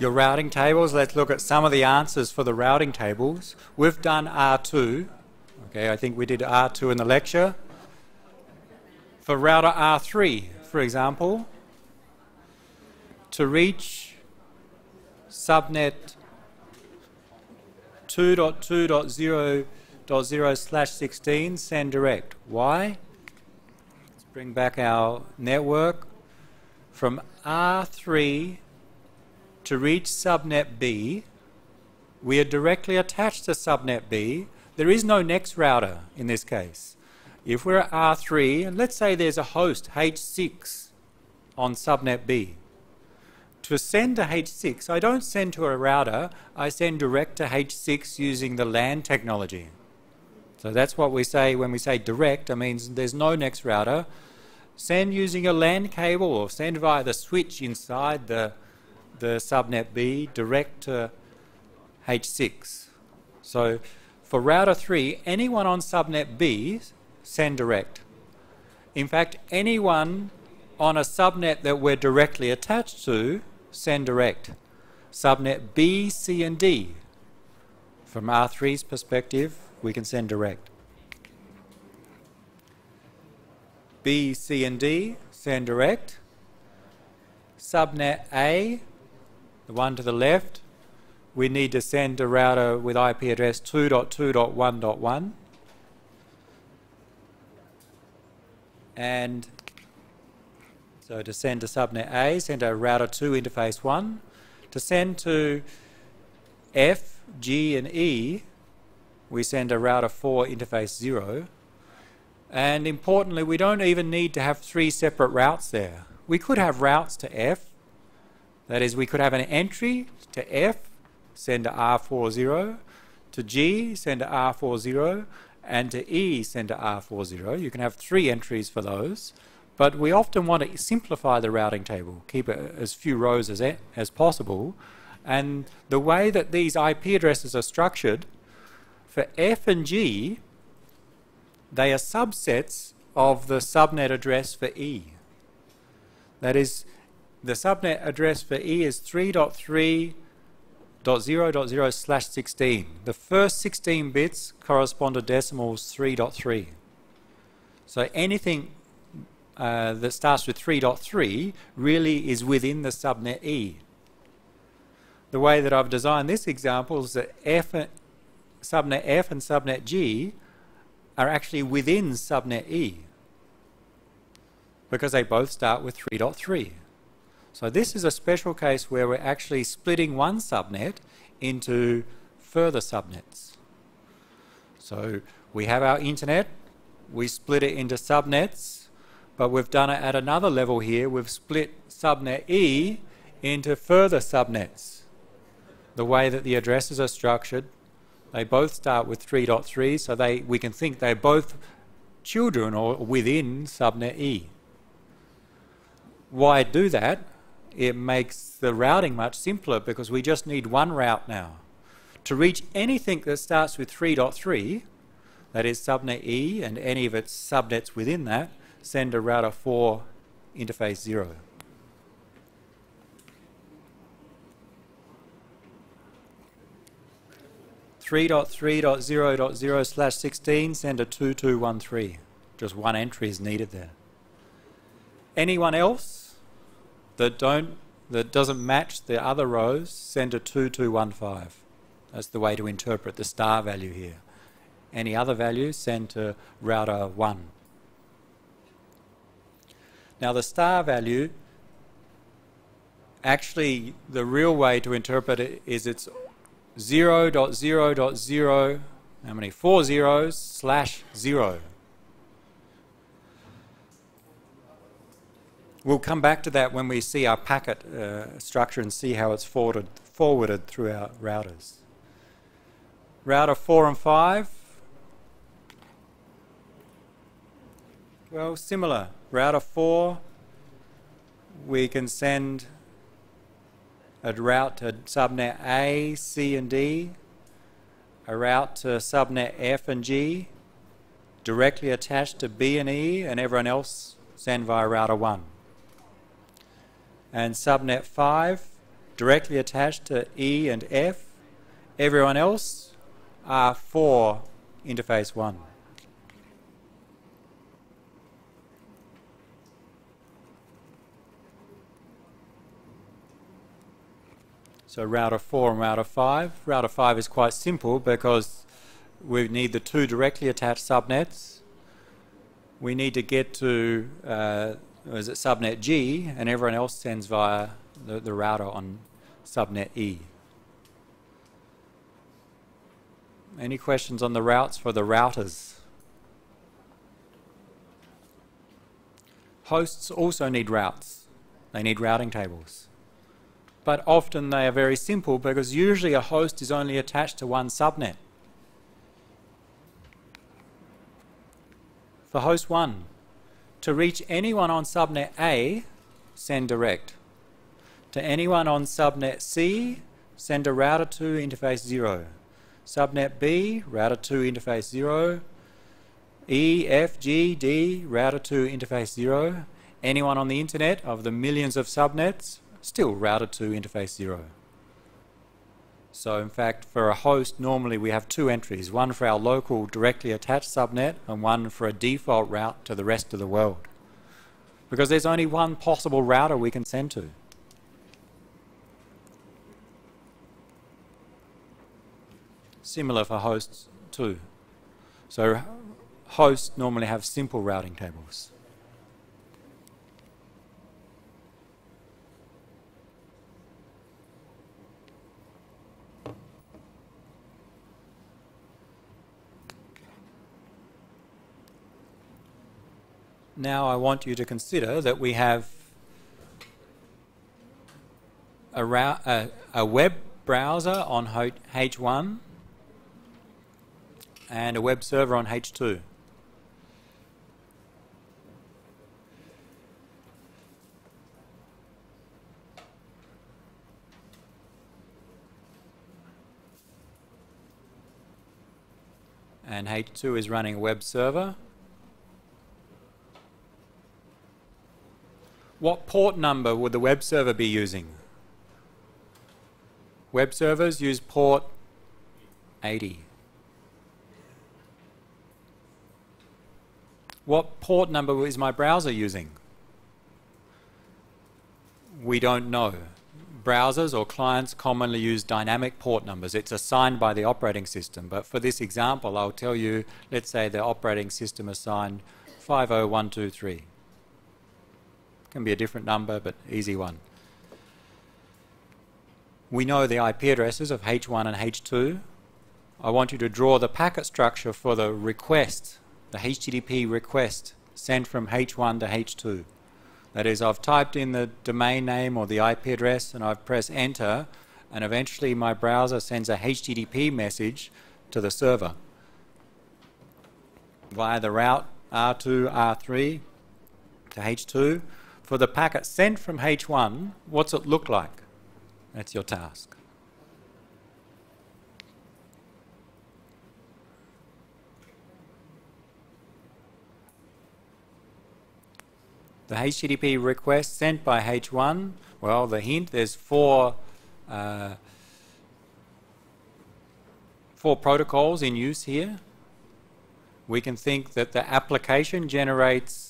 your routing tables. Let's look at some of the answers for the routing tables. We've done R2. Okay, I think we did R2 in the lecture. For router R3, for example, to reach subnet 2.2.0.0 slash 16, send direct. Why? Let's bring back our network. From R3 to reach subnet B, we are directly attached to subnet B. There is no next router in this case. If we're at R3, and let's say there's a host H6 on subnet B, to send to H6, I don't send to a router, I send direct to H6 using the LAN technology. So that's what we say when we say direct, that means there's no next router. Send using a LAN cable or send via the switch inside the, the subnet B direct to H6. So for router 3, anyone on subnet B, send direct. In fact, anyone on a subnet that we're directly attached to, send direct. Subnet B, C, and D. From R3's perspective, we can send direct. B, C, and D, send direct. Subnet A, the one to the left, we need to send a router with IP address 2.2.1.1. And so to send to subnet A, send a router 2 interface 1. To send to F, G, and E, we send a router 4 interface 0. And importantly, we don't even need to have three separate routes there. We could have routes to F. That is, we could have an entry to F, send to R40, to G, send to R40, and to E, send to R40. You can have three entries for those. But we often want to simplify the routing table, keep it as few rows as, as possible. And the way that these IP addresses are structured, for F and G, they are subsets of the subnet address for E. That is, the subnet address for E is 3.3.0.0 slash 16. The first 16 bits correspond to decimals 3.3. So anything uh, that starts with 3.3 really is within the subnet E. The way that I've designed this example is that F, subnet F and subnet G are actually within subnet E because they both start with 3.3. So this is a special case where we're actually splitting one subnet into further subnets. So we have our internet, we split it into subnets, but we've done it at another level here. We've split subnet E into further subnets. The way that the addresses are structured, they both start with 3.3, so they we can think they're both children or within subnet E. Why do that? It makes the routing much simpler because we just need one route now. To reach anything that starts with 3.3, that is subnet E and any of its subnets within that, send a router 4 interface 0. Three dot three dot zero dot zero slash sixteen send a two two one three. Just one entry is needed there. Anyone else that don't that doesn't match the other rows, send a two two one five. That's the way to interpret the star value here. Any other value, send to router one. Now the star value, actually the real way to interpret it is it's 0 dot 0 dot 0, how many? Four zeros slash 0. We'll come back to that when we see our packet uh, structure and see how it's forwarded, forwarded through our routers. Router 4 and 5, well, similar router 4, we can send a route to subnet A, C, and D, a route to subnet F and G, directly attached to B and E, and everyone else send via router 1. And subnet 5 directly attached to E and F. Everyone else R4 interface 1. So router 4 and router 5. Router 5 is quite simple because we need the two directly attached subnets. We need to get to, uh, is it subnet G, and everyone else sends via the, the router on subnet E. Any questions on the routes for the routers? Hosts also need routes. They need routing tables but often they are very simple because usually a host is only attached to one subnet. For host 1, to reach anyone on subnet A, send direct. To anyone on subnet C, send a router 2 interface 0. Subnet B, router 2 interface 0. E, F, G, D, router 2 interface 0. Anyone on the internet of the millions of subnets, still router 2 interface 0. So in fact, for a host, normally we have two entries, one for our local directly attached subnet and one for a default route to the rest of the world. Because there's only one possible router we can send to. Similar for hosts too. So hosts normally have simple routing tables. Now I want you to consider that we have a, a, a web browser on H1 and a web server on H2. And H2 is running a web server What port number would the web server be using? Web servers use port 80. What port number is my browser using? We don't know. Browsers or clients commonly use dynamic port numbers. It's assigned by the operating system. But for this example, I'll tell you, let's say the operating system assigned 50123. Can be a different number, but easy one. We know the IP addresses of H1 and H2. I want you to draw the packet structure for the request, the HTTP request sent from H1 to H2. That is, I've typed in the domain name or the IP address and I've pressed enter and eventually my browser sends a HTTP message to the server via the route R2, R3 to H2 for the packet sent from H1, what's it look like? That's your task. The HTTP request sent by H1, well, the hint, there's four, uh, four protocols in use here. We can think that the application generates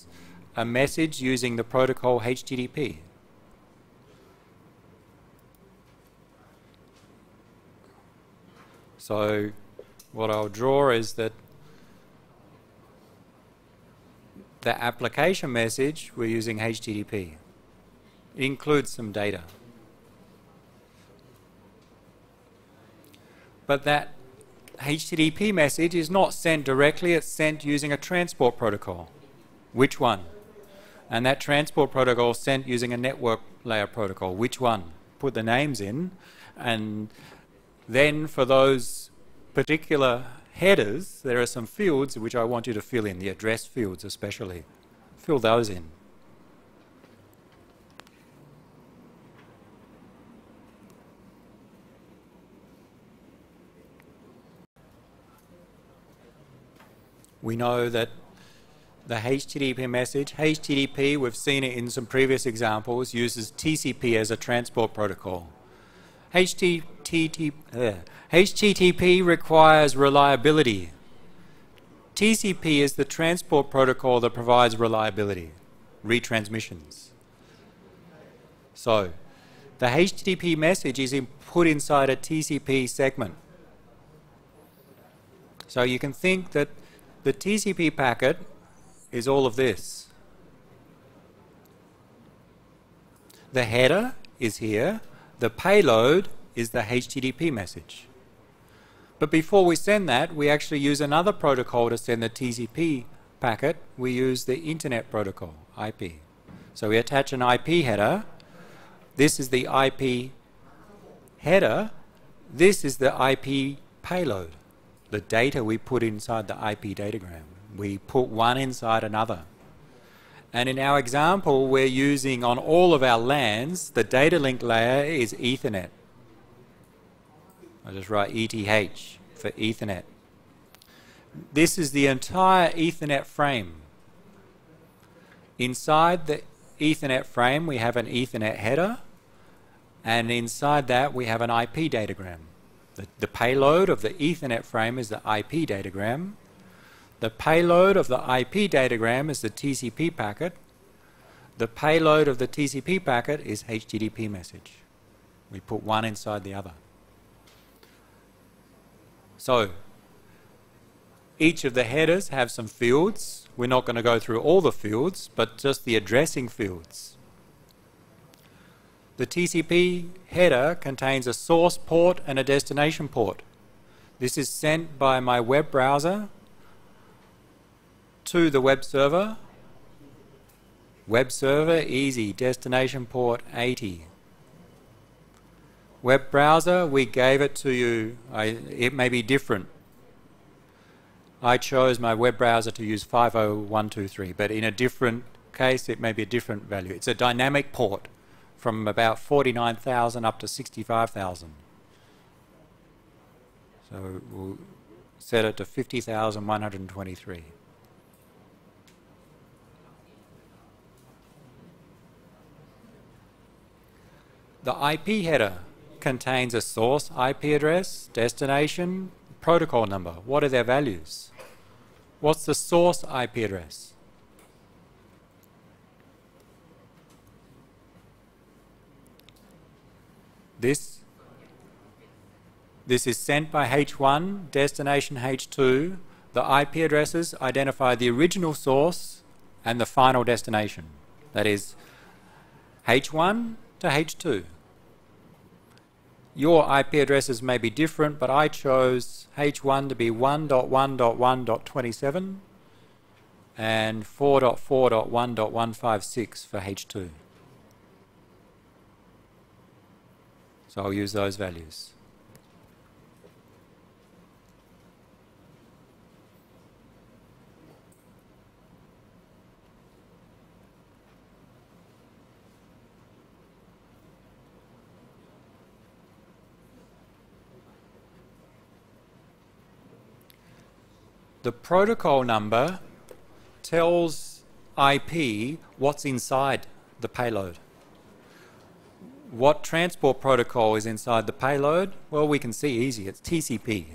a message using the protocol HTTP. So what I'll draw is that the application message we're using HTTP. It includes some data. But that HTTP message is not sent directly, it's sent using a transport protocol. Which one? And that transport protocol sent using a network layer protocol. Which one? Put the names in, and then for those particular headers, there are some fields which I want you to fill in, the address fields especially. Fill those in. We know that the HTTP message. HTTP, we've seen it in some previous examples, uses TCP as a transport protocol. HTTP, uh, HTTP requires reliability. TCP is the transport protocol that provides reliability, retransmissions. So, the HTTP message is put inside a TCP segment. So you can think that the TCP packet is all of this. The header is here, the payload is the HTTP message. But before we send that, we actually use another protocol to send the TCP packet. We use the Internet Protocol, IP. So we attach an IP header. This is the IP header. This is the IP payload, the data we put inside the IP datagram. We put one inside another. And in our example, we're using on all of our LANs, the data link layer is Ethernet. I'll just write ETH for Ethernet. This is the entire Ethernet frame. Inside the Ethernet frame, we have an Ethernet header, and inside that, we have an IP datagram. The, the payload of the Ethernet frame is the IP datagram. The payload of the IP datagram is the TCP packet. The payload of the TCP packet is HTTP message. We put one inside the other. So each of the headers have some fields. We're not going to go through all the fields, but just the addressing fields. The TCP header contains a source port and a destination port. This is sent by my web browser to the web server. Web server, easy, destination port 80. Web browser, we gave it to you. I, it may be different. I chose my web browser to use 50123, but in a different case, it may be a different value. It's a dynamic port from about 49,000 up to 65,000. So we'll set it to 50,123. The IP header contains a source IP address, destination, protocol number. What are their values? What's the source IP address? This this is sent by H1, destination H2. The IP addresses identify the original source and the final destination. That is H1 to H2. Your IP addresses may be different, but I chose H1 to be 1.1.1.27 and 4.4.1.156 for H2. So I'll use those values. The protocol number tells IP what's inside the payload. What transport protocol is inside the payload? Well, we can see easy, it's TCP.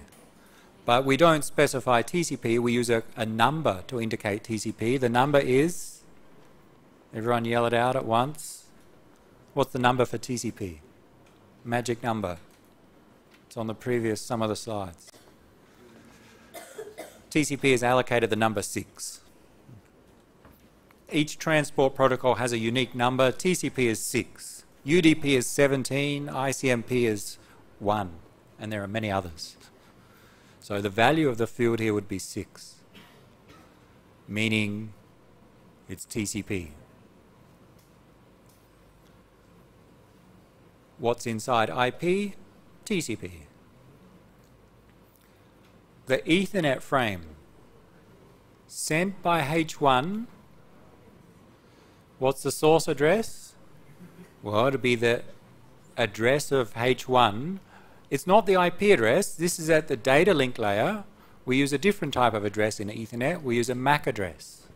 But we don't specify TCP, we use a, a number to indicate TCP. The number is, everyone yell it out at once. What's the number for TCP? Magic number. It's on the previous, some of the slides. TCP is allocated the number 6. Each transport protocol has a unique number. TCP is 6. UDP is 17. ICMP is 1. And there are many others. So the value of the field here would be 6, meaning it's TCP. What's inside IP? TCP the Ethernet frame sent by H1. What's the source address? Well, it'll be the address of H1. It's not the IP address. This is at the data link layer. We use a different type of address in Ethernet. We use a MAC address.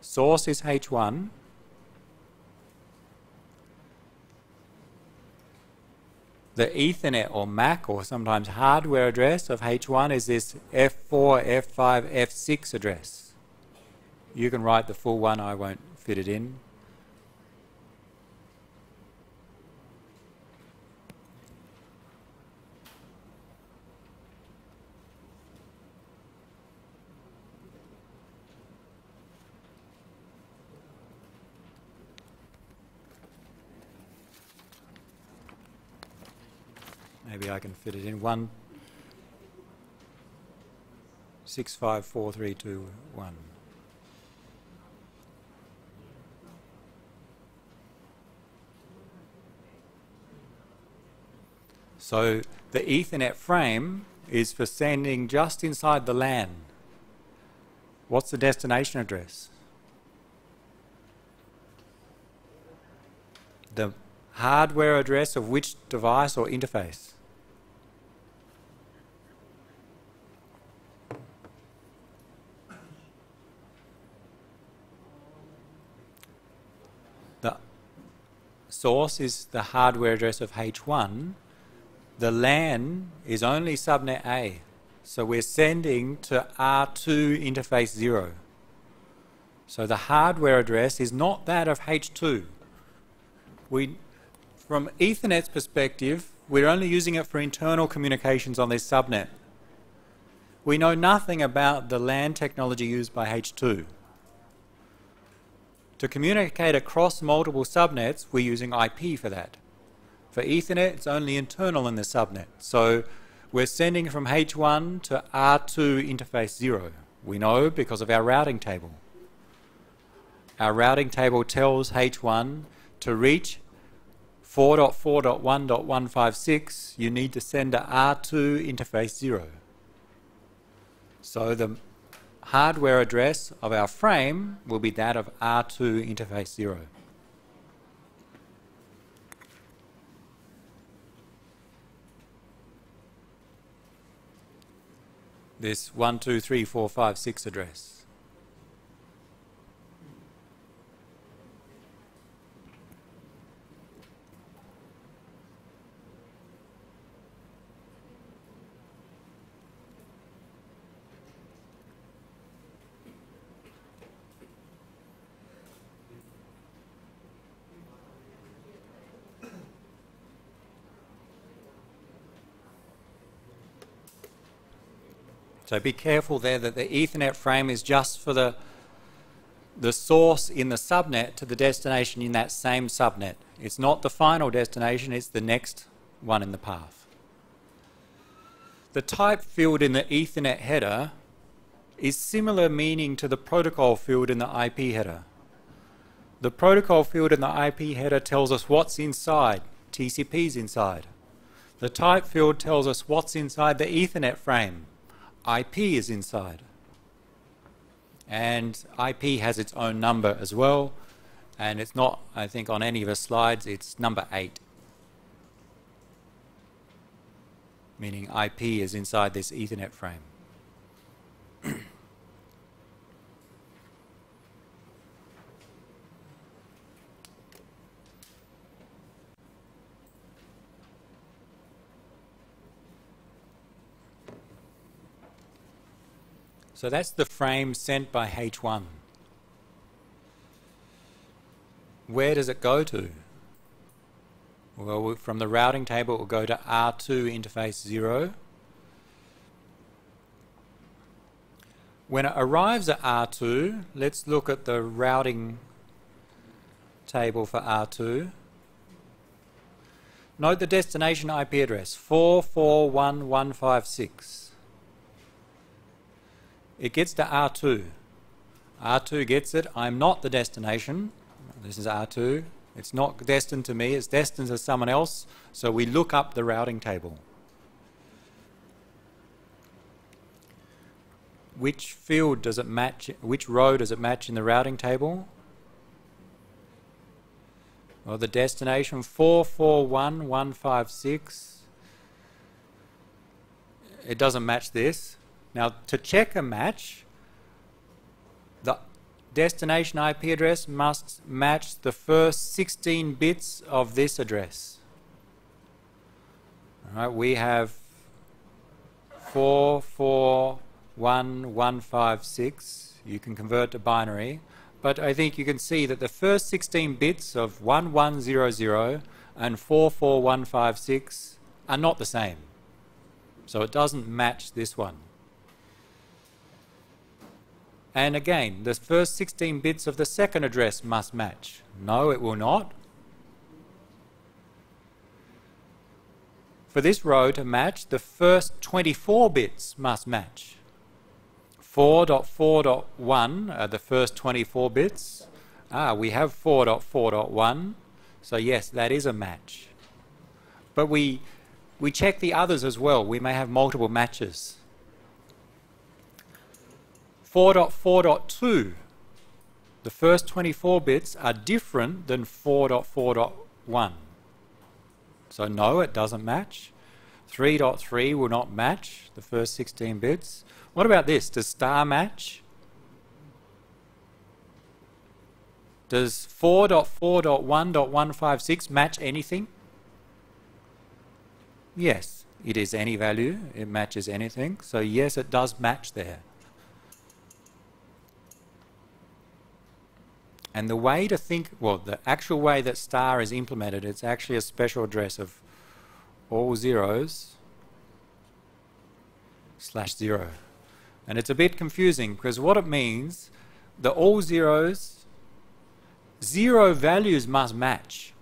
Source is H1. The Ethernet or MAC or sometimes hardware address of H1 is this F4, F5, F6 address. You can write the full one, I won't fit it in. Maybe I can fit it in. One, six, five, four, three, two, one. So the Ethernet frame is for sending just inside the LAN. What's the destination address? The hardware address of which device or interface? Source is the hardware address of H1, the LAN is only subnet A. So we're sending to R2 interface 0. So the hardware address is not that of H2. We, from Ethernet's perspective, we're only using it for internal communications on this subnet. We know nothing about the LAN technology used by H2. To communicate across multiple subnets, we're using IP for that. For Ethernet, it's only internal in the subnet. So we're sending from H1 to R2 interface 0. We know because of our routing table. Our routing table tells H1 to reach 4.4.1.156, you need to send to R2 interface 0. So the hardware address of our frame will be that of R2 interface 0. This 1, 2, 3, 4, 5, 6 address. So be careful there that the Ethernet frame is just for the, the source in the subnet to the destination in that same subnet. It's not the final destination, it's the next one in the path. The type field in the Ethernet header is similar meaning to the protocol field in the IP header. The protocol field in the IP header tells us what's inside, TCP's inside. The type field tells us what's inside the Ethernet frame, IP is inside. And IP has its own number as well. And it's not, I think, on any of the slides, it's number 8. Meaning IP is inside this Ethernet frame. So that's the frame sent by H1. Where does it go to? Well, from the routing table, it will go to R2 interface 0. When it arrives at R2, let's look at the routing table for R2. Note the destination IP address, 441156 it gets to R2. R2 gets it. I'm not the destination. This is R2. It's not destined to me, it's destined to someone else. So we look up the routing table. Which field does it match, which row does it match in the routing table? Well, the destination 441156, it doesn't match this. Now, to check a match, the destination IP address must match the first 16 bits of this address. All right, we have 441156. You can convert to binary, but I think you can see that the first 16 bits of 1100 and 44156 are not the same. So it doesn't match this one. And again, the first 16 bits of the second address must match. No, it will not. For this row to match, the first 24 bits must match. 4.4.1 are the first 24 bits. Ah, we have 4.4.1, so yes, that is a match. But we, we check the others as well. We may have multiple matches. 4.4.2, the first 24 bits are different than 4.4.1. So no, it doesn't match. 3.3 will not match the first 16 bits. What about this? Does star match? Does 4.4.1.156 match anything? Yes, it is any value. It matches anything. So yes, it does match there. And the way to think, well, the actual way that star is implemented, it's actually a special address of all zeros slash zero. And it's a bit confusing because what it means, the all zeros, zero values must match.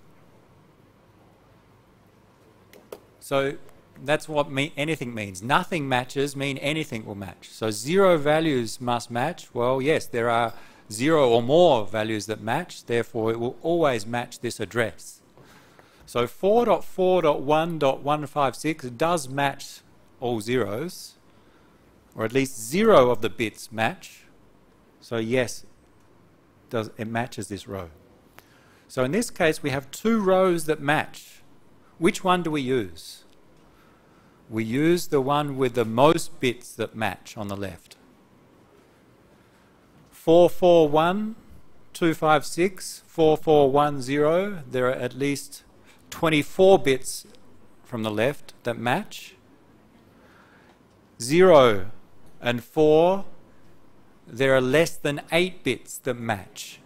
So that's what me anything means. Nothing matches mean anything will match. So zero values must match. Well, yes, there are zero or more values that match, therefore it will always match this address. So 4.4.1.156 does match all zeros, or at least zero of the bits match. So yes, does, it matches this row. So in this case, we have two rows that match. Which one do we use? We use the one with the most bits that match on the left. 441 256 4410 there are at least 24 bits from the left that match. 0 and 4 there are less than 8 bits that match.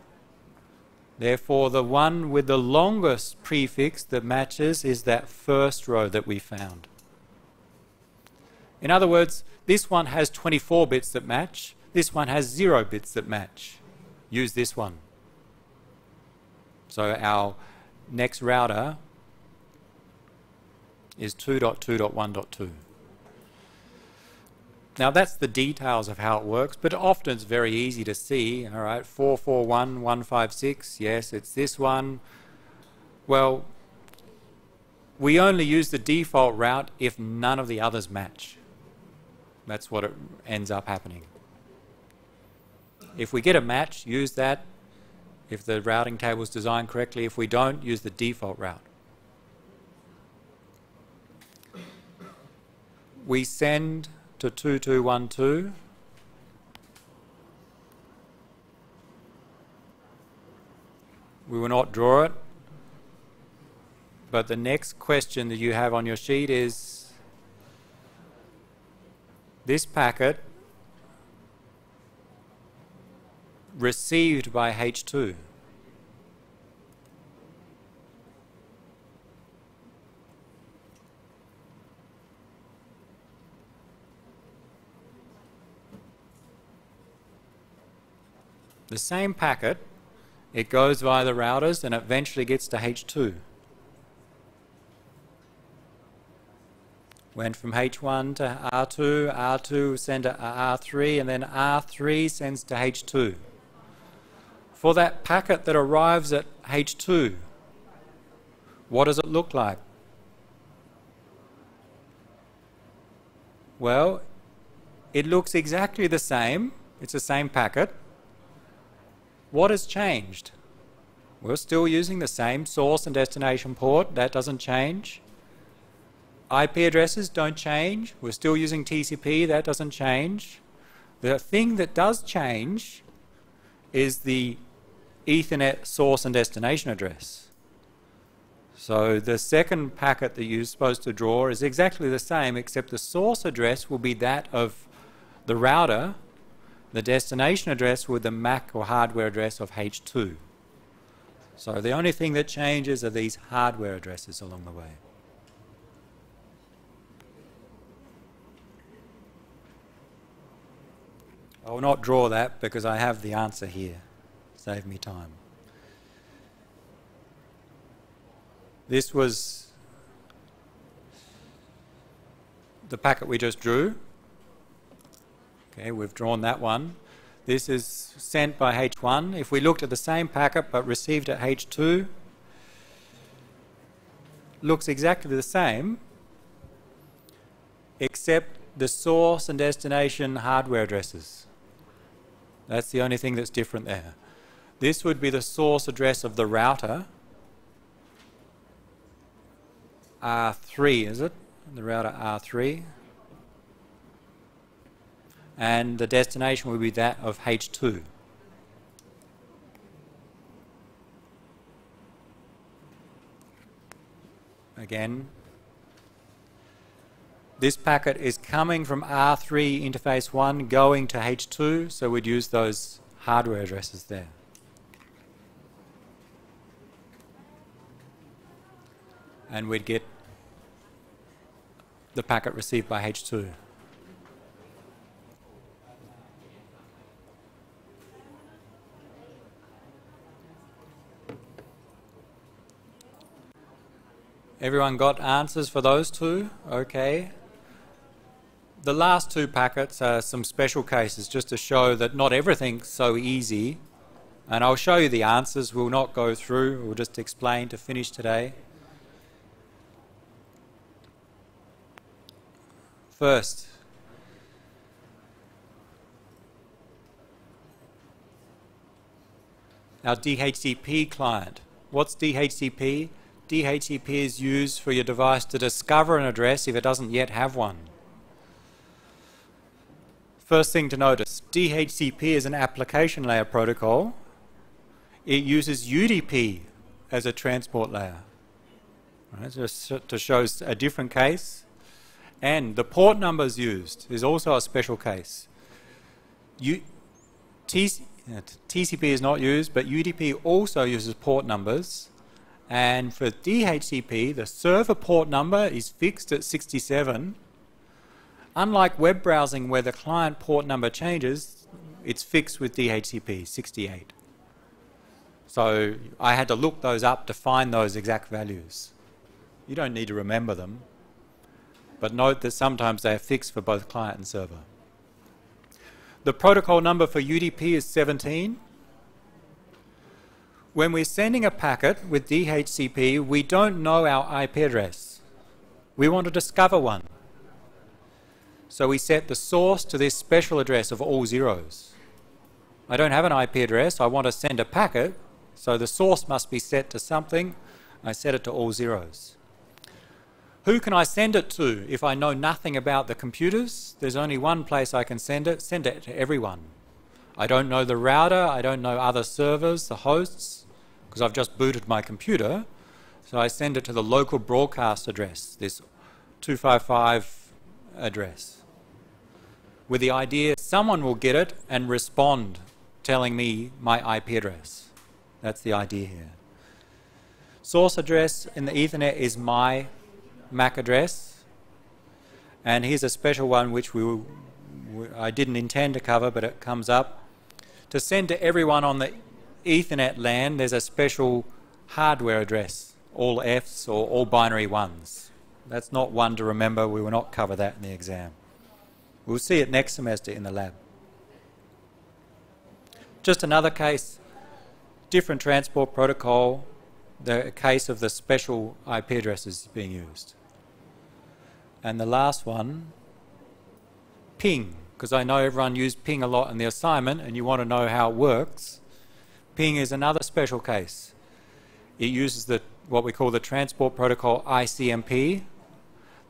Therefore the one with the longest prefix that matches is that first row that we found. In other words this one has 24 bits that match this one has zero bits that match. Use this one. So our next router is 2.2.1.2. Now that's the details of how it works, but often it's very easy to see. All right, 441156, yes, it's this one. Well, we only use the default route if none of the others match. That's what it ends up happening. If we get a match, use that. If the routing table is designed correctly, if we don't, use the default route. We send to 2212. We will not draw it. But the next question that you have on your sheet is this packet received by H2. The same packet, it goes via the routers and eventually gets to H2. Went from H1 to R2, R2 send to R3, and then R3 sends to H2 for that packet that arrives at H2, what does it look like? Well, it looks exactly the same. It's the same packet. What has changed? We're still using the same source and destination port. That doesn't change. IP addresses don't change. We're still using TCP. That doesn't change. The thing that does change is the Ethernet source and destination address. So the second packet that you're supposed to draw is exactly the same, except the source address will be that of the router, the destination address with the MAC or hardware address of H2. So the only thing that changes are these hardware addresses along the way. I will not draw that because I have the answer here. Save me time. This was the packet we just drew. Okay, we've drawn that one. This is sent by H1. If we looked at the same packet but received at H2, looks exactly the same, except the source and destination hardware addresses. That's the only thing that's different there. This would be the source address of the router, R3, is it? The router R3. And the destination would be that of H2. Again, this packet is coming from R3 interface 1 going to H2, so we'd use those hardware addresses there. And we'd get the packet received by H2. Everyone got answers for those two? Okay. The last two packets are some special cases just to show that not everything's so easy. And I'll show you the answers. We'll not go through, we'll just explain to finish today. First. Our DHCP client. What's DHCP? DHCP is used for your device to discover an address if it doesn't yet have one. First thing to notice, DHCP is an application layer protocol. It uses UDP as a transport layer. Right, just to show a different case. And the port numbers used is also a special case. U TC uh, TCP is not used, but UDP also uses port numbers. And for DHCP, the server port number is fixed at 67. Unlike web browsing where the client port number changes, it's fixed with DHCP, 68. So I had to look those up to find those exact values. You don't need to remember them. But note that sometimes they are fixed for both client and server. The protocol number for UDP is 17. When we're sending a packet with DHCP, we don't know our IP address. We want to discover one. So we set the source to this special address of all zeros. I don't have an IP address, I want to send a packet, so the source must be set to something. I set it to all zeros. Who can I send it to if I know nothing about the computers? There's only one place I can send it. Send it to everyone. I don't know the router, I don't know other servers, the hosts, because I've just booted my computer. So I send it to the local broadcast address, this 255 address, with the idea someone will get it and respond telling me my IP address. That's the idea here. Source address in the Ethernet is my MAC address. And here's a special one which we, I didn't intend to cover, but it comes up. To send to everyone on the Ethernet LAN, there's a special hardware address, all Fs or all binary ones. That's not one to remember. We will not cover that in the exam. We'll see it next semester in the lab. Just another case, different transport protocol, the case of the special IP addresses being used. And the last one, ping, because I know everyone used ping a lot in the assignment and you want to know how it works. Ping is another special case. It uses the what we call the transport protocol ICMP.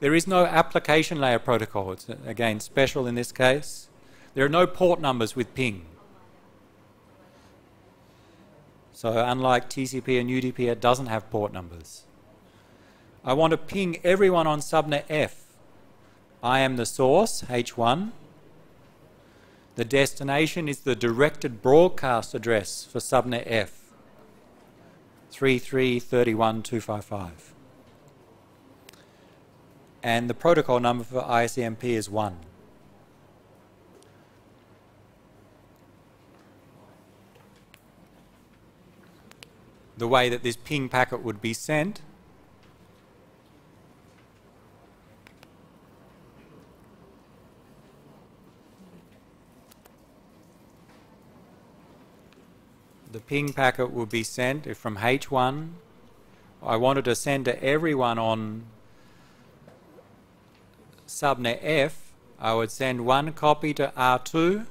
There is no application layer protocol. It's again special in this case. There are no port numbers with ping. So unlike TCP and UDP, it doesn't have port numbers. I want to ping everyone on subnet F. I am the source, H1. The destination is the directed broadcast address for subnet F, 3331.255. And the protocol number for ICMP is 1. The way that this ping packet would be sent the ping packet will be sent from H1. I wanted to send to everyone on subnet F. I would send one copy to R2.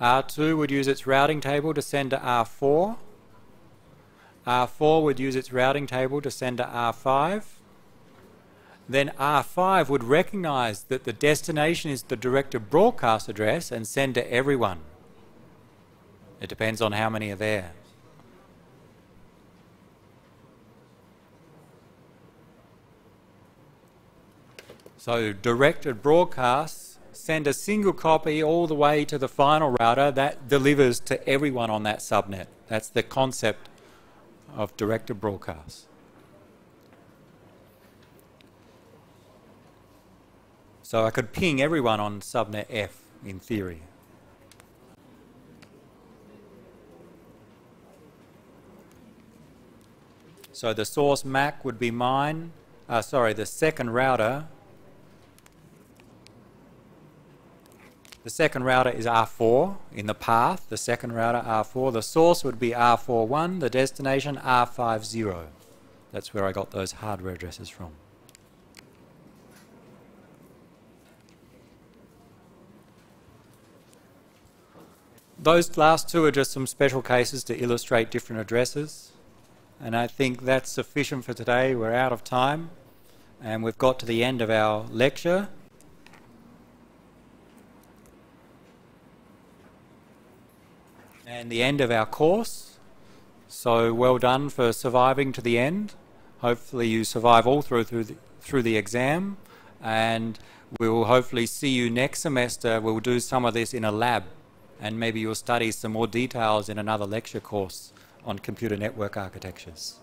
R2 would use its routing table to send to R4. R4 would use its routing table to send to R5. Then R5 would recognize that the destination is the directed broadcast address and send to everyone. It depends on how many are there. So directed broadcasts send a single copy all the way to the final router that delivers to everyone on that subnet. That's the concept of directed broadcasts. So I could ping everyone on subnet F in theory. So the source MAC would be mine, uh, sorry, the second router. The second router is R4 in the path, the second router R4. The source would be R41, the destination R50. That's where I got those hardware addresses from. Those last two are just some special cases to illustrate different addresses. And I think that's sufficient for today. We're out of time and we've got to the end of our lecture. And the end of our course. So well done for surviving to the end. Hopefully you survive all through through the, through the exam and we will hopefully see you next semester. We'll do some of this in a lab and maybe you'll study some more details in another lecture course on computer network architectures.